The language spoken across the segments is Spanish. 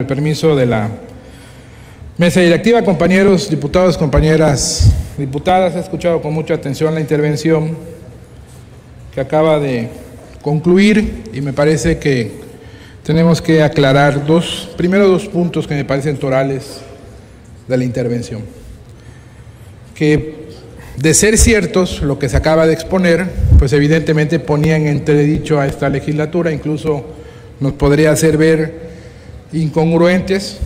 el permiso de la mesa directiva, compañeros, diputados, compañeras diputadas, he escuchado con mucha atención la intervención que acaba de concluir y me parece que tenemos que aclarar dos, primero dos puntos que me parecen torales de la intervención. Que de ser ciertos lo que se acaba de exponer, pues evidentemente ponían en entredicho a esta legislatura, incluso nos podría hacer ver incongruentes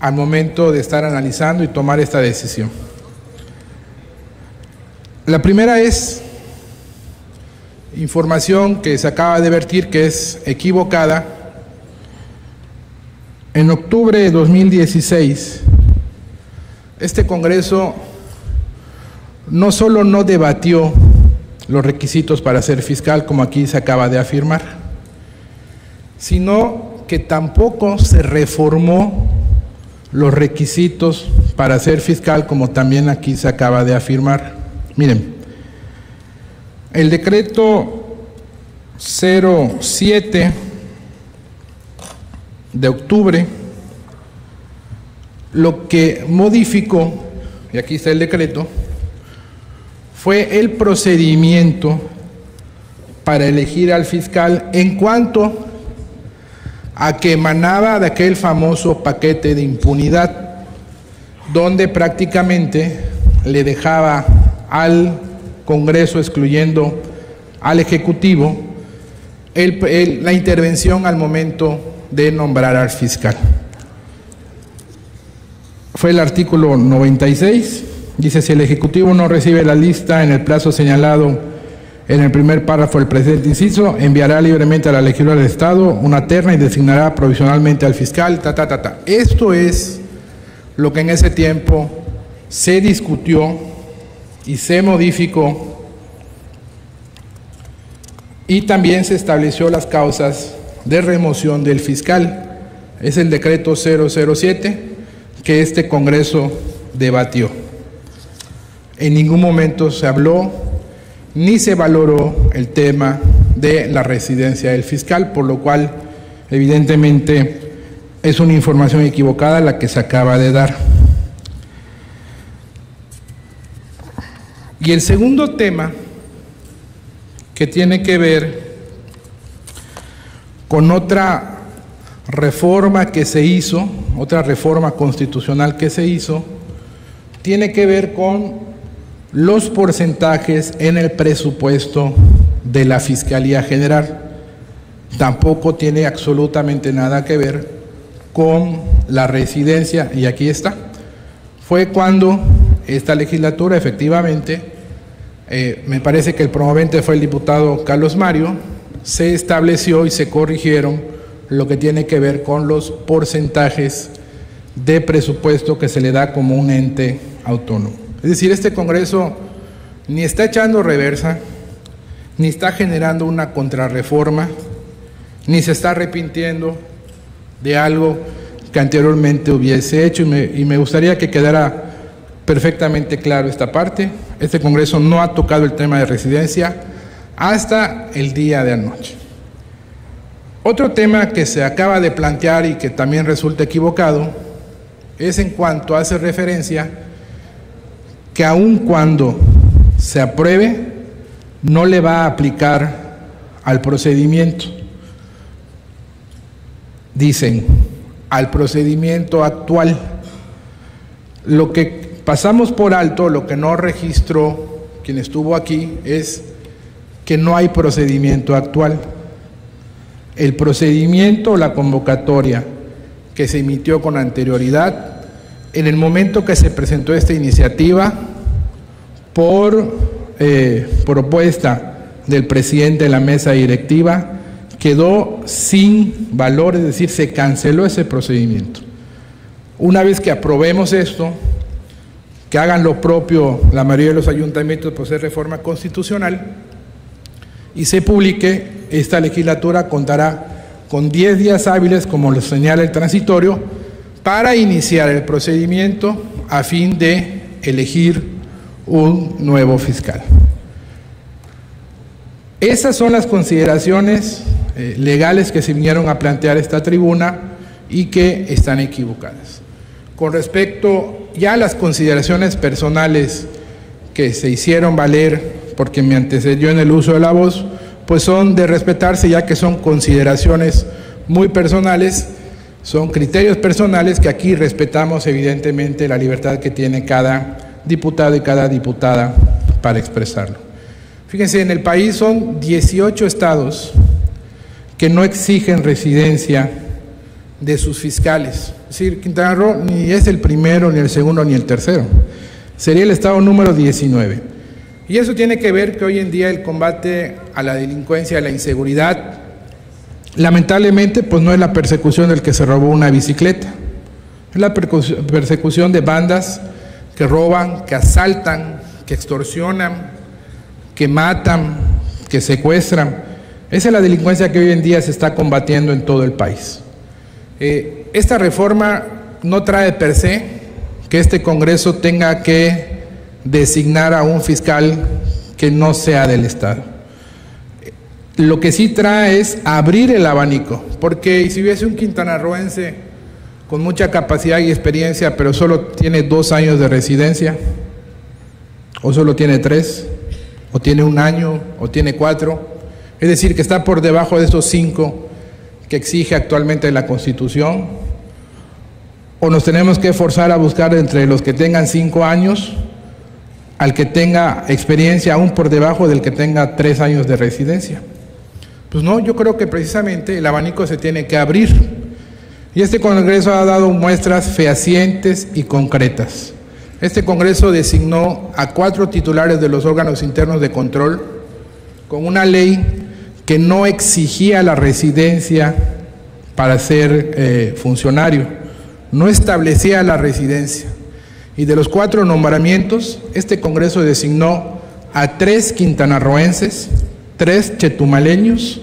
al momento de estar analizando y tomar esta decisión. La primera es información que se acaba de vertir que es equivocada. En octubre de 2016, este Congreso no solo no debatió los requisitos para ser fiscal, como aquí se acaba de afirmar, sino que tampoco se reformó los requisitos para ser fiscal, como también aquí se acaba de afirmar. Miren, el decreto 07 de octubre, lo que modificó, y aquí está el decreto, fue el procedimiento para elegir al fiscal en cuanto a que emanaba de aquel famoso paquete de impunidad, donde prácticamente le dejaba al Congreso, excluyendo al Ejecutivo, la intervención al momento de nombrar al fiscal. Fue el artículo 96, dice si el Ejecutivo no recibe la lista en el plazo señalado en el primer párrafo del presente inciso, enviará libremente a la legislatura del Estado una terna y designará provisionalmente al fiscal, ta, ta, ta, ta. Esto es lo que en ese tiempo se discutió y se modificó y también se estableció las causas de remoción del fiscal. Es el decreto 007 que este Congreso debatió. En ningún momento se habló ni se valoró el tema de la residencia del fiscal, por lo cual evidentemente es una información equivocada la que se acaba de dar. Y el segundo tema que tiene que ver con otra reforma que se hizo, otra reforma constitucional que se hizo, tiene que ver con los porcentajes en el presupuesto de la Fiscalía General. Tampoco tiene absolutamente nada que ver con la residencia, y aquí está. Fue cuando esta legislatura efectivamente, eh, me parece que el promovente fue el diputado Carlos Mario, se estableció y se corrigieron lo que tiene que ver con los porcentajes de presupuesto que se le da como un ente autónomo. Es decir, este Congreso ni está echando reversa, ni está generando una contrarreforma, ni se está arrepintiendo de algo que anteriormente hubiese hecho. Y me, gustaría que quedara perfectamente claro esta parte. Este Congreso no ha tocado el tema de residencia hasta el día de anoche. Otro tema que se acaba de plantear y que también resulta equivocado es en cuanto hace referencia que aun cuando se apruebe, no le va a aplicar al procedimiento. Dicen, al procedimiento actual. Lo que pasamos por alto, lo que no registró quien estuvo aquí, es que no hay procedimiento actual. El procedimiento la convocatoria que se emitió con anterioridad en el momento que se presentó esta iniciativa por eh, propuesta del presidente de la mesa directiva, quedó sin valor, es decir, se canceló ese procedimiento. Una vez que aprobemos esto, que hagan lo propio la mayoría de los ayuntamientos por ser reforma constitucional y se publique, esta legislatura contará con 10 días hábiles, como lo señala el transitorio, para iniciar el procedimiento a fin de elegir un nuevo fiscal. Esas son las consideraciones eh, legales que se vinieron a plantear esta tribuna y que están equivocadas. Con respecto ya a las consideraciones personales que se hicieron valer porque me antecedió en el uso de la voz, pues son de respetarse ya que son consideraciones muy personales, son criterios personales que aquí respetamos evidentemente la libertad que tiene cada diputado y cada diputada para expresarlo. Fíjense, en el país son 18 estados que no exigen residencia de sus fiscales. Es decir, Quintana Roo ni es el primero, ni el segundo, ni el tercero. Sería el estado número 19. Y eso tiene que ver que hoy en día el combate a la delincuencia, a la inseguridad, lamentablemente, pues no es la persecución del que se robó una bicicleta. Es la persecución de bandas que roban, que asaltan, que extorsionan, que matan, que secuestran. Esa es la delincuencia que hoy en día se está combatiendo en todo el país. Eh, esta reforma no trae per se que este Congreso tenga que designar a un fiscal que no sea del Estado. Lo que sí trae es abrir el abanico, porque si hubiese un quintanarroense con mucha capacidad y experiencia, pero solo tiene dos años de residencia, o solo tiene tres, o tiene un año, o tiene cuatro, es decir, que está por debajo de esos cinco que exige actualmente la Constitución, o nos tenemos que forzar a buscar entre los que tengan cinco años al que tenga experiencia aún por debajo del que tenga tres años de residencia. Pues no, yo creo que precisamente el abanico se tiene que abrir. Y este Congreso ha dado muestras fehacientes y concretas. Este Congreso designó a cuatro titulares de los órganos internos de control con una ley que no exigía la residencia para ser eh, funcionario, no establecía la residencia. Y de los cuatro nombramientos, este Congreso designó a tres quintanarroenses, tres chetumaleños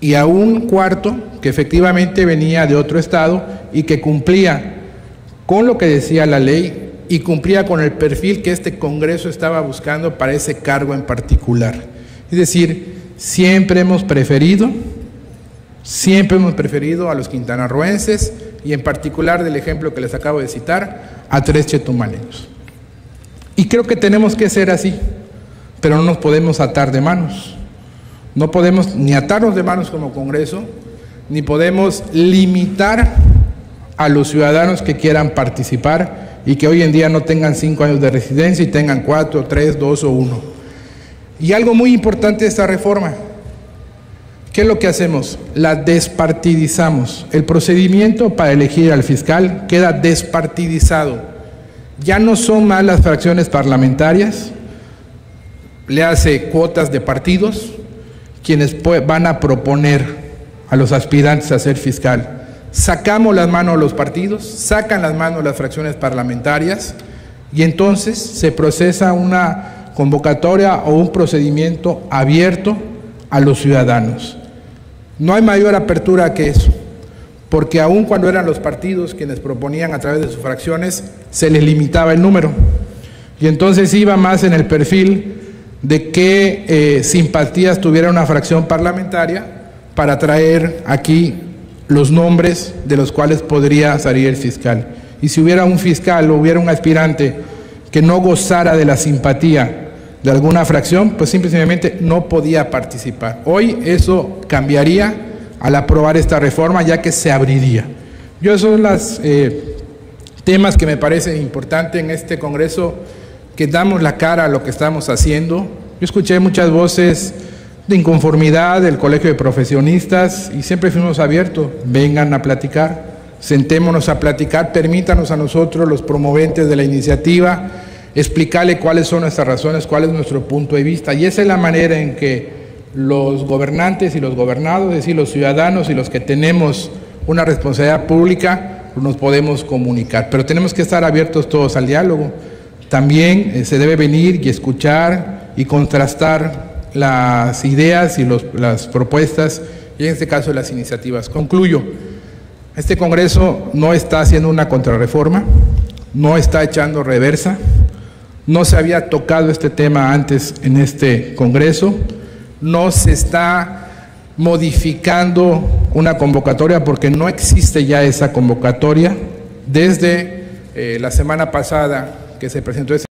y a un cuarto que efectivamente venía de otro estado y que cumplía con lo que decía la ley y cumplía con el perfil que este Congreso estaba buscando para ese cargo en particular. Es decir, siempre hemos preferido, siempre hemos preferido a los quintanarroenses y en particular del ejemplo que les acabo de citar, a tres chetumaleños. Y creo que tenemos que ser así, pero no nos podemos atar de manos. No podemos ni atarnos de manos como Congreso, ni podemos limitar a los ciudadanos que quieran participar y que hoy en día no tengan cinco años de residencia y tengan cuatro, tres, dos o uno. Y algo muy importante de esta reforma, ¿qué es lo que hacemos? La despartidizamos. El procedimiento para elegir al fiscal queda despartidizado. Ya no son más las fracciones parlamentarias, le hace cuotas de partidos, quienes van a proponer a los aspirantes a ser fiscal. Sacamos las manos los partidos, sacan las manos las fracciones parlamentarias y entonces se procesa una convocatoria o un procedimiento abierto a los ciudadanos. No hay mayor apertura que eso, porque aun cuando eran los partidos quienes proponían a través de sus fracciones, se les limitaba el número. Y entonces iba más en el perfil de qué eh, simpatías tuviera una fracción parlamentaria para traer aquí los nombres de los cuales podría salir el fiscal. Y si hubiera un fiscal o hubiera un aspirante que no gozara de la simpatía de alguna fracción, pues simplemente no podía participar. Hoy eso cambiaría al aprobar esta reforma, ya que se abriría. Yo esos son los eh, temas que me parecen importantes en este Congreso que damos la cara a lo que estamos haciendo. Yo escuché muchas voces de inconformidad del Colegio de Profesionistas y siempre fuimos abiertos, vengan a platicar, sentémonos a platicar, permítanos a nosotros, los promoventes de la iniciativa, explicarle cuáles son nuestras razones, cuál es nuestro punto de vista. Y esa es la manera en que los gobernantes y los gobernados, es decir, los ciudadanos y los que tenemos una responsabilidad pública, nos podemos comunicar. Pero tenemos que estar abiertos todos al diálogo. También eh, se debe venir y escuchar y contrastar las ideas y las propuestas y en este caso las iniciativas. Concluyo. Este Congreso no está haciendo una contrarreforma, no está echando reversa, no se había tocado este tema antes en este Congreso, no se está modificando una convocatoria porque no existe ya esa convocatoria. Desde eh, la semana pasada que se presentó ese